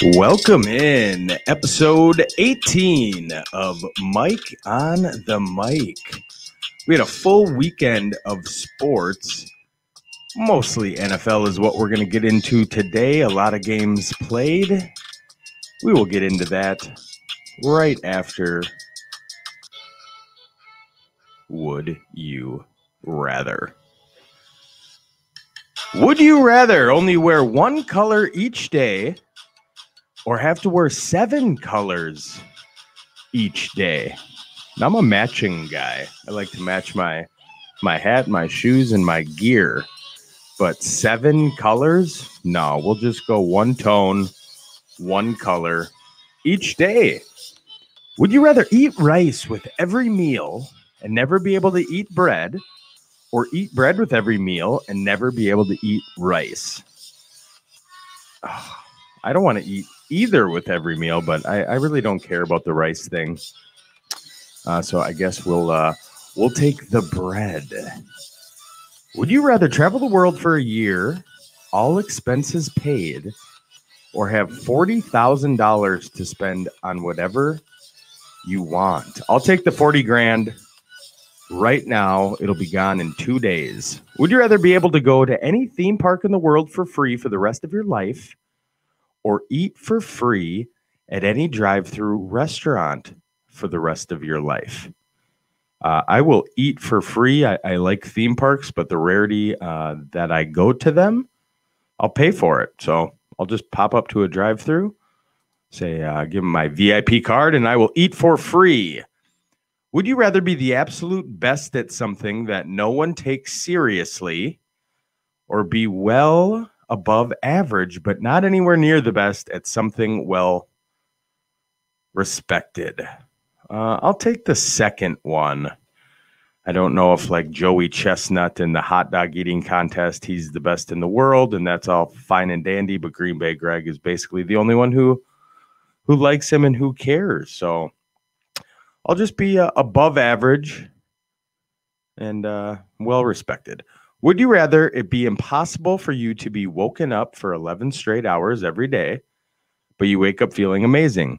Welcome in episode 18 of Mike on the Mic. We had a full weekend of sports. Mostly NFL is what we're going to get into today. A lot of games played. We will get into that right after. Would you rather? Would you rather only wear one color each day? Or have to wear seven colors each day. Now, I'm a matching guy. I like to match my my hat, my shoes, and my gear. But seven colors? No, we'll just go one tone, one color each day. Would you rather eat rice with every meal and never be able to eat bread, or eat bread with every meal and never be able to eat rice? Oh, I don't want to eat either with every meal, but I, I really don't care about the rice thing. Uh, so I guess we'll uh, we'll take the bread. Would you rather travel the world for a year, all expenses paid, or have forty thousand dollars to spend on whatever you want? I'll take the forty grand. Right now, it'll be gone in two days. Would you rather be able to go to any theme park in the world for free for the rest of your life? Or eat for free at any drive through restaurant for the rest of your life. Uh, I will eat for free. I, I, like theme parks, but the rarity uh, that I go to them, I'll pay for it. So I'll just pop up to a drive through, say, uh, give them my VIP card, and I will eat for free. Would you rather be the absolute best at something that no one takes seriously or be well above average, but not anywhere near the best at something well respected. Uh, I'll take the second one. I don't know if, like Joey Chestnut in the hot dog eating contest, he's the best in the world, and that's all fine and dandy. But Green Bay Greg is basically the only one who who likes him and who cares. So I'll just be uh, above average and uh, well respected. Would you rather it be impossible for you to be woken up for 11 straight hours every day, but you wake up feeling amazing?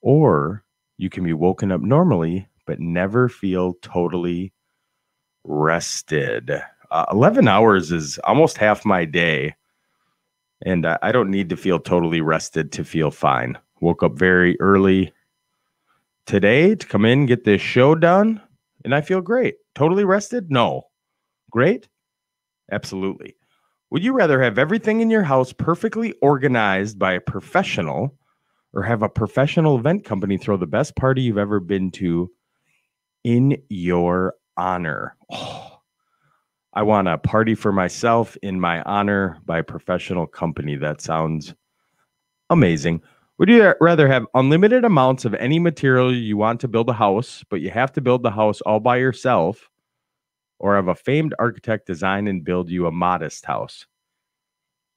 Or you can be woken up normally, but never feel totally rested? Uh, 11 hours is almost half my day. And uh, I don't need to feel totally rested to feel fine. Woke up very early today to come in, get this show done, and I feel great. Totally rested? No. Great? Absolutely. Would you rather have everything in your house perfectly organized by a professional or have a professional event company throw the best party you've ever been to in your honor? Oh, I want a party for myself in my honor by a professional company. That sounds amazing. Would you rather have unlimited amounts of any material you want to build a house, but you have to build the house all by yourself? Or have a famed architect design and build you a modest house.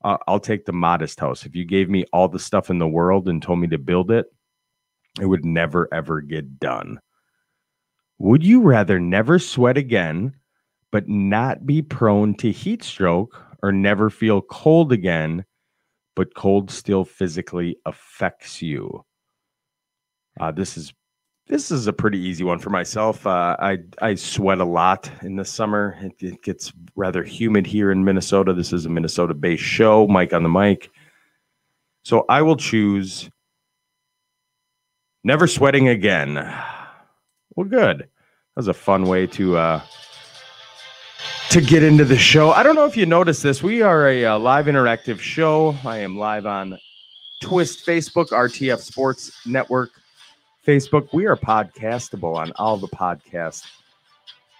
Uh, I'll take the modest house. If you gave me all the stuff in the world and told me to build it, it would never, ever get done. Would you rather never sweat again, but not be prone to heat stroke, or never feel cold again, but cold still physically affects you? Uh, this is this is a pretty easy one for myself. Uh, I I sweat a lot in the summer. It, it, gets rather humid here in Minnesota. This is a Minnesota-based show. Mike on the mic. So I will choose never sweating again. Well, good. That was a fun way to uh, to get into the show. I don't know if you noticed this. We are a, a uh, live interactive show. I am live on Twist Facebook, RTF Sports Network Facebook. We are podcastable on all the podcast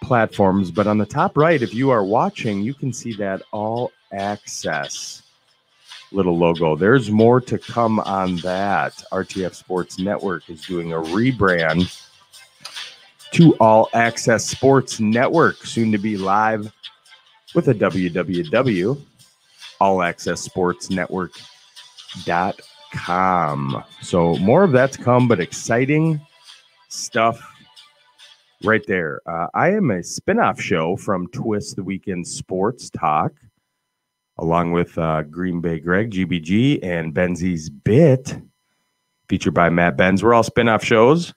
platforms. But on the top right, if you are watching, you can see that all access. little logo. There's more to come on that. RTF Sports Network is doing a rebrand to All Access Sports Network, soon to be live with a www all access sports network.com. So more of that to come, but exciting stuff right there. Uh, I am a spinoff show from Twist the Weekend Sports Talk, along with uh, Green Bay Greg, GBG, and Benzies Bit, featured by Matt Benz. We're all spinoff shows,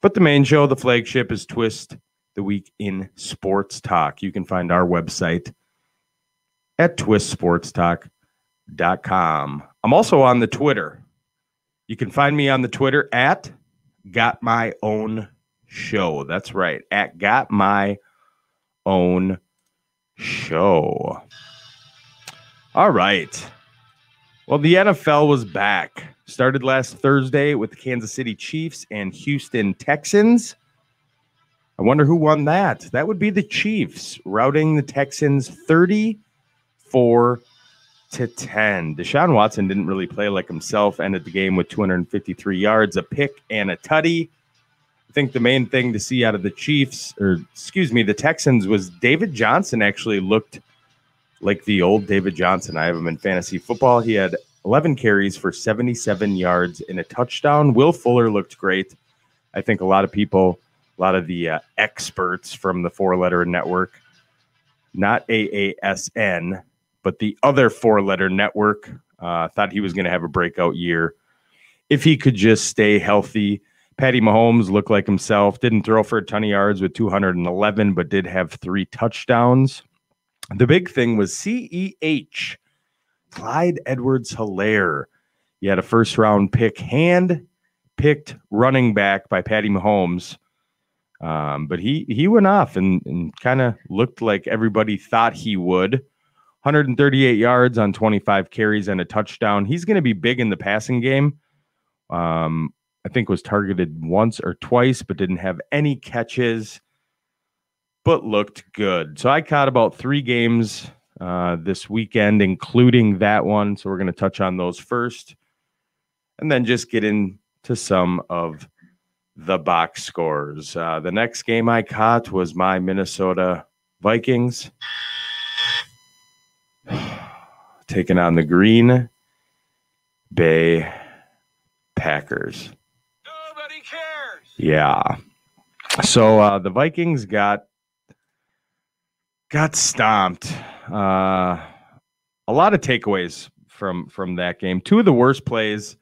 but the main show, the flagship, is Twist the Week in Sports Talk. You can find our website at twistsportstalk.com. I'm also on the Twitter. You can find me on the Twitter at got my own show. That's right. At got my own show. All right. Well, the NFL was back. Started last Thursday with the Kansas City Chiefs and Houston Texans. I wonder who won that. That would be the Chiefs, routing the Texans 30 4 to 10. Deshaun Watson didn't really play like himself, ended the game with 253 yards, a pick, and a tutty. I think the main thing to see out of the Chiefs, or excuse me, the Texans, was David Johnson actually looked like the old David Johnson. I have him in fantasy football. He had 11 carries for 77 yards and a touchdown. Will Fuller looked great. I think a lot of people, a lot of the uh, experts from the four letter network, not AASN, but the other four letter network uh, thought he was going to have a breakout year if he could just stay healthy. Patty Mahomes looked like himself, didn't throw for a ton of yards with 211, but did have three touchdowns. The big thing was CEH, Clyde Edwards Helaire. He had a first round pick, hand picked running back by Patty Mahomes. Um, but he he went off and, and kind of looked like everybody thought he would. 138 yards on 25 carries and a touchdown. He's going to be big in the passing game. Um, I think was targeted once or twice, but didn't have any catches, but looked good. So I caught about three games uh, this weekend, including that one. So we're going to touch on those first, and then just get into some of the box scores. Uh, the next game I caught was my Minnesota Vikings taking on the Green Bay Packers. Nobody cares. Yeah. So uh, the Vikings got got stomped. Uh, a lot of takeaways from from that game. Two of the worst plays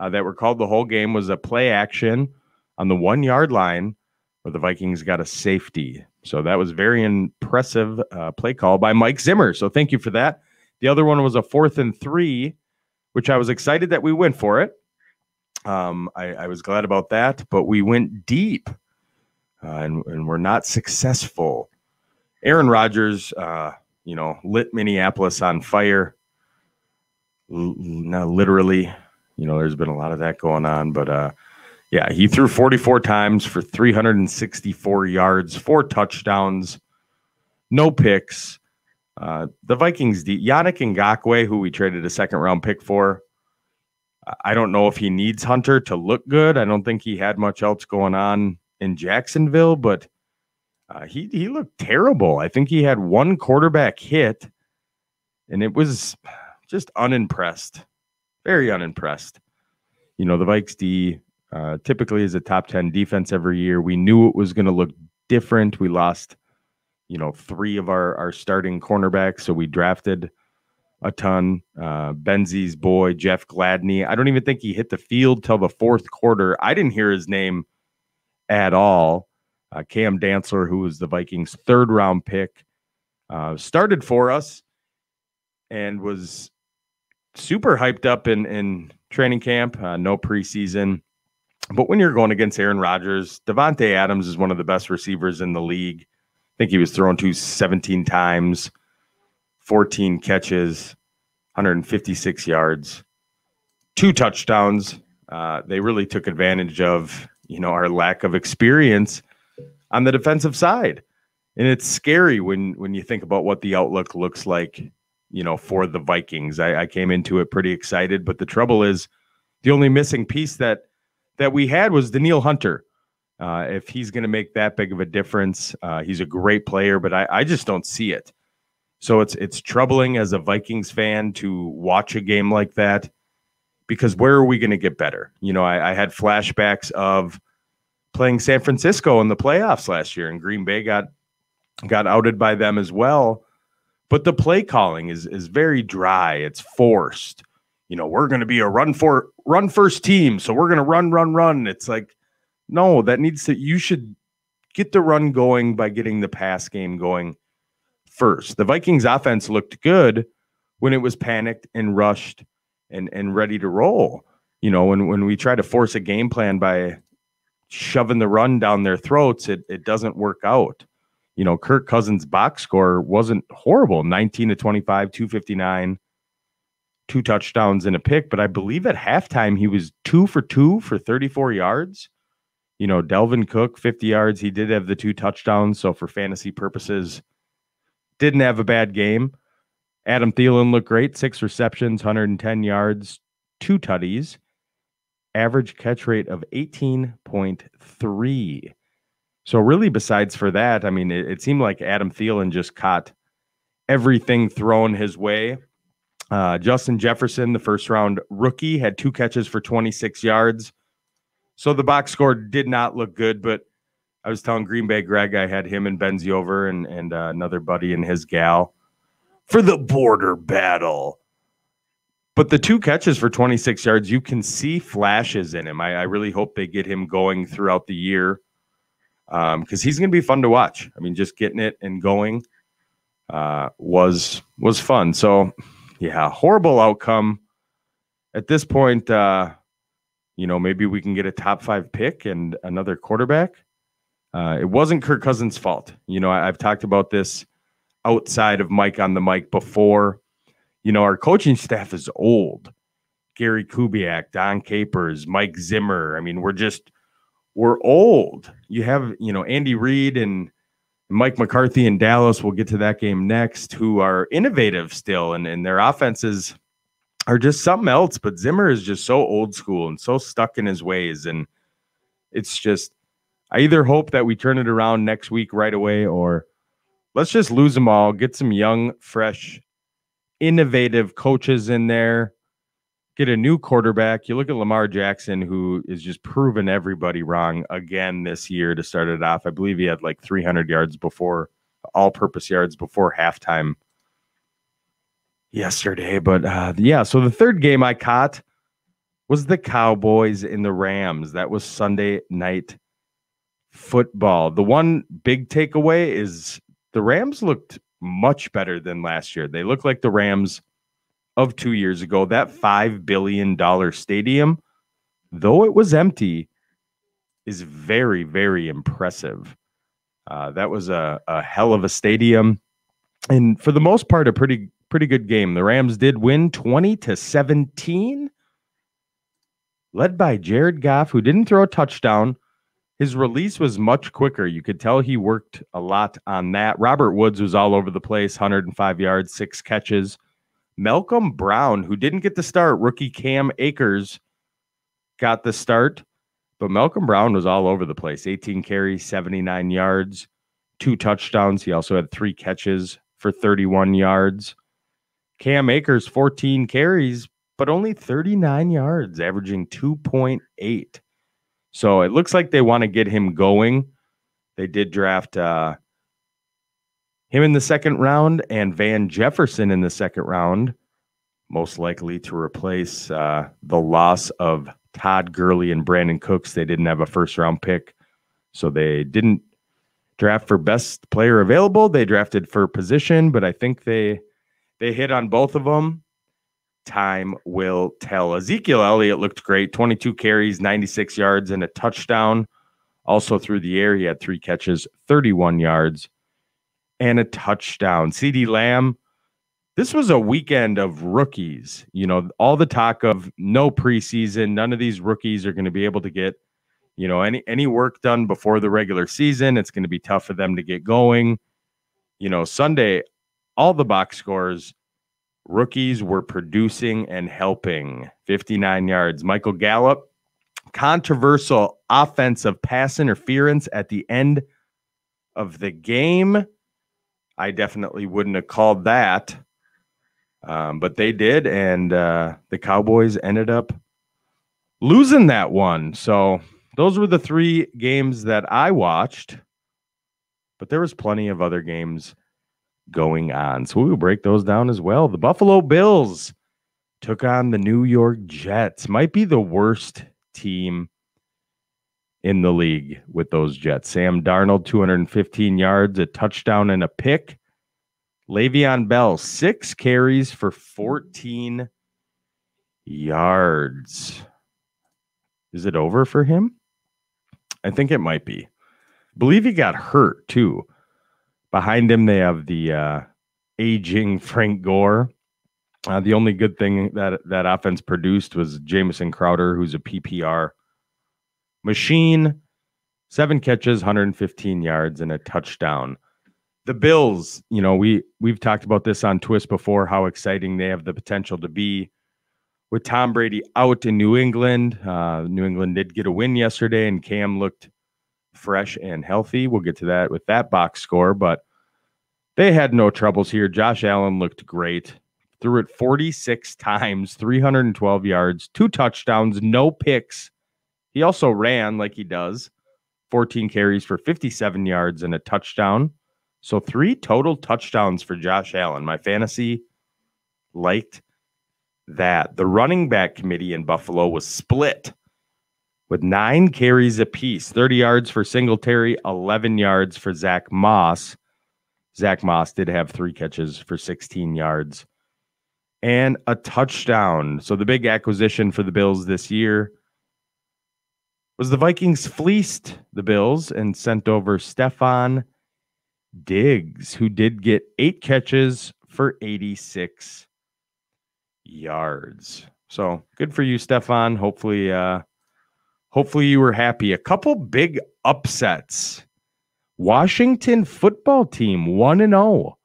uh, that were called the whole game was a play action on the one yard line where the Vikings got a safety. So that was very impressive uh, play call by Mike Zimmer. So thank you for that. The other one was a fourth and three, which I was excited that we went for it. Um, I, I, was glad about that, but we went deep uh, and, and we're not successful. Aaron Rodgers, uh, you know, lit Minneapolis on fire. L- not literally, you know, there's been a lot of that going on, but uh, yeah, he threw 44 times for 364 yards, four touchdowns, no picks. Uh, the Vikings, the Yannick Ngakoue, who we traded a second round pick for, I don't know if he needs Hunter to look good. I don't think he had much else going on in Jacksonville, but uh, he he looked terrible. I think he had one quarterback hit, and it was just unimpressed, very unimpressed. You know, the Vikes D uh, typically is a top ten defense every year. We knew it was going to look different. We lost you know, three of our, our starting cornerbacks. So we drafted a ton. Uh, Benzi's boy, Jeff Gladney. I don't even think he hit the field till the fourth quarter. I didn't hear his name at all. Uh, Cam Dantzler, who was the Vikings' third round pick, uh, started for us and was super hyped up in, in training camp. Uh, no preseason. But when you're going against Aaron Rodgers, Davante Adams is one of the best receivers in the league. I think he was thrown to 17 times, 14 catches, 156 yards, two touchdowns. Uh, they really took advantage of you know our lack of experience on the defensive side, and it's scary when when you think about what the outlook looks like you know, for the Vikings. I, I came into it pretty excited, but the trouble is the only missing piece that that we had was Danielle Hunter. Uh, if he's going to make that big of a difference, uh, he's a great player, but I, I just don't see it. So it's it's troubling as a Vikings fan to watch a game like that because where are we going to get better? You know, I, I, had flashbacks of playing San Francisco in the playoffs last year, and Green Bay got got outed by them as well. But the play calling is is very dry. It's forced. You know, we're going to be a run for run first team, so we're going to run, run, run. It's like, no, that needs to. You should get the run going by getting the pass game going first. The Vikings offense looked good when it was panicked and rushed and and ready to roll. You know, when when we try to force a game plan by shoving the run down their throats, it it doesn't work out. You know, Kirk Cousins' box score wasn't horrible 19 to 25, 259, two touchdowns and a pick. But I believe at halftime he was two for two for 34 yards. You know, Dalvin Cook, 50 yards. He did have the two touchdowns. So for fantasy purposes, didn't have a bad game. Adam Thielen looked great, six receptions, 110 yards, two tutties, average catch rate of 18.3. So, really, besides for that, I mean, it, it seemed like Adam Thielen just caught everything thrown his way. Uh, Justin Jefferson, the first round rookie, had two catches for 26 yards. So the box score did not look good, but I was telling Green Bay Greg I had him and Benzie over and, and uh, another buddy and his gal for the border battle. But the two catches for 26 yards, you can see flashes in him. I, I really hope they get him going throughout the year because um, he's going to be fun to watch. I mean, just getting it and going uh, was was fun. So, yeah, horrible outcome. At this point, uh, you know, maybe we can get a top five pick and another quarterback. Uh, it wasn't Kirk Cousins' fault. You know, I, I've talked about this outside of Mike on the mic before. You know, our coaching staff is old. Gary Kubiak, Dom Capers, Mike Zimmer. I mean, we're just we're old. You have, you know, Andy Reid and Mike McCarthy in Dallas. We'll get to that game next, who are innovative still, and, and their offenses are just something else. But Zimmer is just so old school and so stuck in his ways. And it's just, I either hope that we turn it around next week right away or let's just lose them all, get some young, fresh, innovative coaches in there, get a new quarterback. You look at Lamar Jackson, who is just proven everybody wrong again this year to start it off. I believe he had like 300 yards before all purpose yards before halftime yesterday. But uh, yeah, so the third game I caught was the Cowboys in the Rams. That was Sunday night football. The one big takeaway is the Rams looked much better than last year. They look like the Rams of two years ago. That $5 billion stadium, though it was empty, is very, very impressive. Uh, that was a, a hell of a stadium. And for the most part, a pretty pretty good game. The Rams did win 20 to 17, led by Jared Goff, who didn't throw a touchdown, his release was much quicker. You could tell he worked a lot on that. Robert Woods was all over the place 105 yards, six catches. Malcolm Brown, who didn't get the start, rookie Cam Akers got the start, but Malcolm Brown was all over the place 18 carries, 79 yards, two touchdowns. He also had three catches for 31 yards. Cam Akers, 14 carries, but only 39 yards, averaging 2.8. So it looks like they want to get him going. They did draft uh, him in the second round and Van Jefferson in the second round, most likely to replace uh, the loss of Todd Gurley and Brandin Cooks. They didn't have a first round pick, so they didn't draft for best player available. They drafted for position, but I think they they hit on both of them time will tell. Ezekiel Elliott looked great 22 carries, 96 yards, and a touchdown. Also through the air, he had three catches, 31 yards, and a touchdown. CeeDee Lamb, this was a weekend of rookies. You know, all the talk of no preseason, none of these rookies are going to be able to get, you know, any any work done before the regular season. It's going to be tough for them to get going. You know, Sunday, all the box scores rookies were producing and helping. 59 yards. Michael Gallup, controversial offensive pass interference at the end of the game. I definitely wouldn't have called that, um, but they did, and uh, the Cowboys ended up losing that one. So those were the three games that I watched, but there was plenty of other games going on. So we will break those down as well. The Buffalo Bills took on the New York Jets. Might be the worst team in the league with those Jets. Sam Darnold, 215 yards, a touchdown, and a pick. Le'Veon Bell, six carries for 14 yards. Is it over for him? I think it might be. Believe he got hurt too. Behind him, they have the uh, aging Frank Gore. Uh, the only good thing that that offense produced was Jamison Crowder, who's a PPR machine. Seven catches, 115 yards, and a touchdown. The Bills, you know, we we've talked about this on Twist before, how exciting they have the potential to be with Tom Brady out in New England. Uh, New England did get a win yesterday, and Cam looked fresh and healthy. We'll get to that with that box score, but they had no troubles here. Josh Allen looked great. Threw it 46 times, 312 yards, two touchdowns, no picks. He also ran like he does 14 carries for 57 yards and a touchdown. So three total touchdowns for Josh Allen. My fantasy liked that. The running back committee in Buffalo was split with nine carries apiece 30 yards for Singletary, 11 yards for Zach Moss. Zach Moss did have three catches for 16 yards and a touchdown. So the big acquisition for the Bills this year was the Vikings fleeced the Bills and sent over Stefon Diggs, who did get eight catches for 86 yards. So good for you, Stefon. Hopefully, uh, hopefully you were happy. A couple big upsets. Washington football team 1 and 0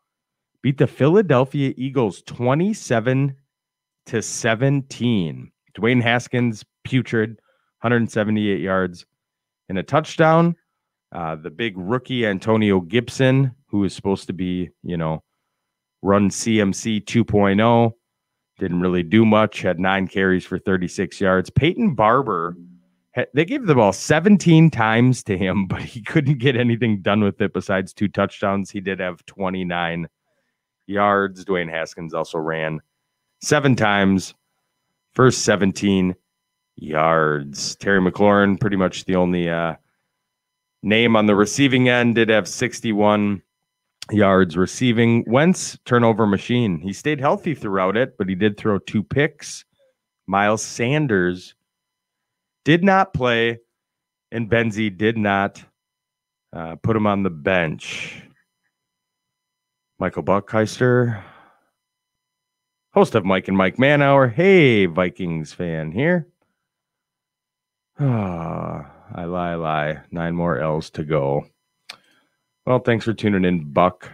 beat the Philadelphia Eagles 27 to 17. Dwayne Haskins putrid 178 yards and a touchdown. Uh, the big rookie Antonio Gibson, who is supposed to be, you know, run CMC 2.0, didn't really do much, had nine carries for 36 yards. Peyton Barber they gave the ball 17 times to him, but he couldn't get anything done with it besides two touchdowns. He did have 29 yards. Dwayne Haskins also ran seven times, first 17 yards. Terry McLaurin, pretty much the only uh, name on the receiving end, did have 61 yards receiving. Wentz, turnover machine. He stayed healthy throughout it, but he did throw two picks. Miles Sanders did not play, and Benzie did not uh, put him on the bench. Michael Buckheister, host of Mike and Mike Manhour. Hey, Vikings fan here. Ah, I lie, lie. Nine more L's to go. Well, thanks for tuning in, Buck.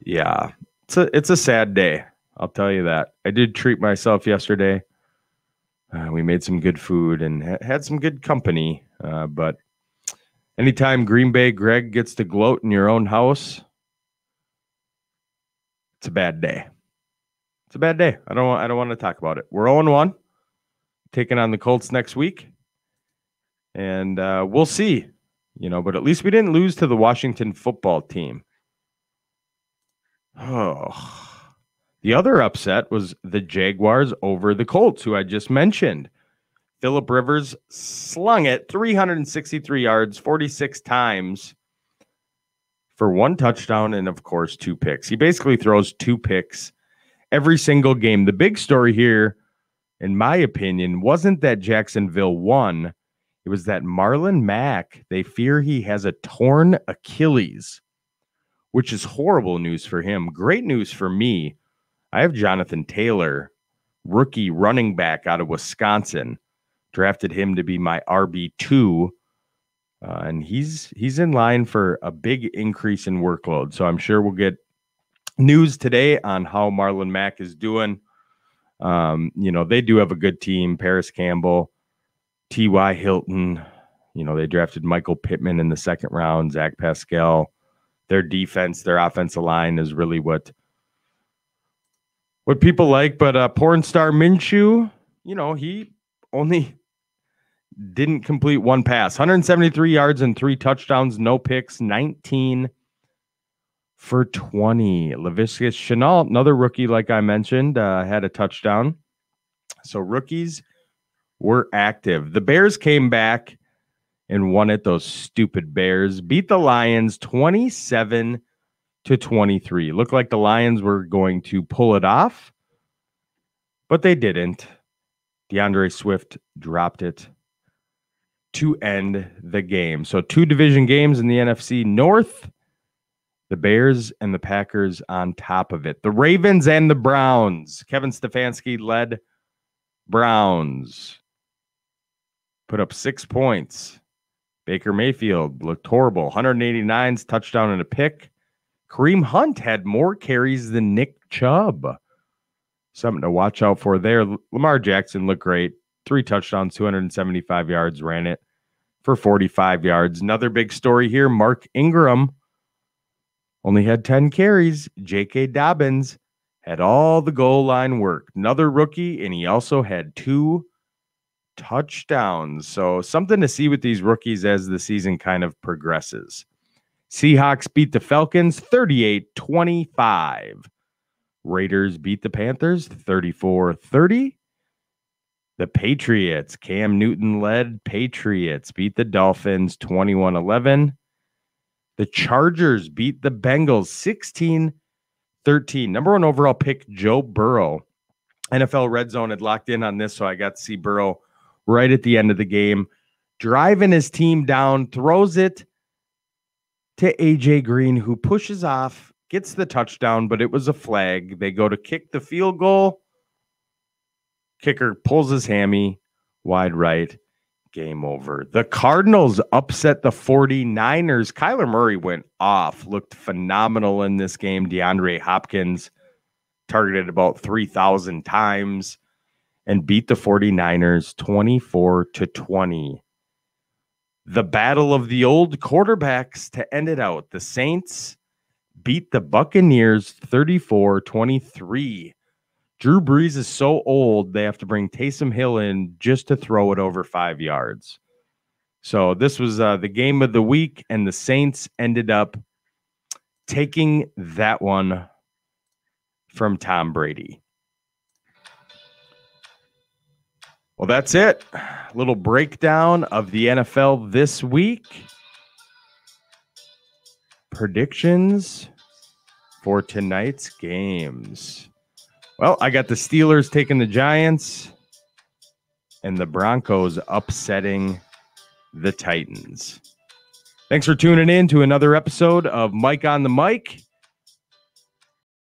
Yeah, it's a it's a sad day. I'll tell you that. I did treat myself yesterday. Uh, we made some good food and ha- had some good company. Uh, but anytime Green Bay Greg gets to gloat in your own house, it's a bad day. It's a bad day. I don't. Want, I don't want to talk about it. We're 0 1, taking on the Colts next week, and uh, we'll see. You know, but at least we didn't lose to the Washington football team. Oh. The other upset was the Jaguars over the Colts, who I just mentioned. Philip Rivers slung it 363 yards, 46 times for one touchdown and, of course, two picks. He basically throws two picks every single game. The big story here, in my opinion, wasn't that Jacksonville won. It was that Marlon Mack, they fear he has a torn Achilles, which is horrible news for him. Great news for me I have Jonathan Taylor, rookie running back out of Wisconsin. Drafted him to be my RB two, uh, and he's he's in line for a big increase in workload. So I'm sure we'll get news today on how Marlon Mack is doing. Um, you know, they do have a good team. Parris Campbell, T.Y. Hilton. You know, they drafted Michael Pittman in the second round, Zach Pascal. Their defense, their offensive line is really what what people like. But uh, porn star Minshew, you know, he only didn't complete one pass. 173 yards and three touchdowns, no picks, 19 for 20. Laviska Shenault, another rookie, like I mentioned, uh, had a touchdown. So rookies were active. The Bears came back and won it. Those stupid Bears beat the Lions 27 to 23. Looked like the Lions were going to pull it off, but they didn't. D'Andre Swift dropped it to end the game. So, two division games in the NFC North the Bears and the Packers on top of it. The Ravens and the Browns. Kevin Stefanski led Browns. Put up six points. Baker Mayfield looked horrible. 189's touchdown and a pick. Kareem Hunt had more carries than Nick Chubb. Something to watch out for there. Lamar Jackson looked great. Three touchdowns, 275 yards, ran it for 45 yards. Another big story here Mark Ingram only had 10 carries. J.K. Dobbins had all the goal line work. Another rookie, and he also had two touchdowns. So, something to see with these rookies as the season kind of progresses. Seahawks beat the Falcons 38 25. Raiders beat the Panthers 34 30. The Patriots, Cam Newton led Patriots beat the Dolphins 21 11. The Chargers beat the Bengals 16 13. Number one overall pick, Joe Burrow. NFL Red Zone had locked in on this, so I got to see Burrow right at the end of the game, driving his team down, throws it to AJ Green, who pushes off, gets the touchdown, but it was a flag. They go to kick the field goal. Kicker pulls his hammy wide right game over. The Cardinals upset the 49ers. Kyler Murray went off, looked phenomenal in this game. DeAndre Hopkins targeted about 3,000 times and beat the 49ers 24 to 20. The battle of the old quarterbacks to end it out. The Saints beat the Buccaneers 34 23. Drew Brees is so old, they have to bring Taysom Hill in just to throw it over five yards. So this was uh, the game of the week, and the Saints ended up taking that one from Tom Brady. Well, that's it. Little breakdown of the NFL this week. Predictions for tonight's games. Well, I got the Steelers taking the Giants and the Broncos upsetting the Titans. Thanks for tuning in to another episode of Mike on the Mic.